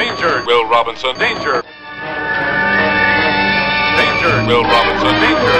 Danger, Will Robinson. Danger. Danger, Will Robinson. Danger.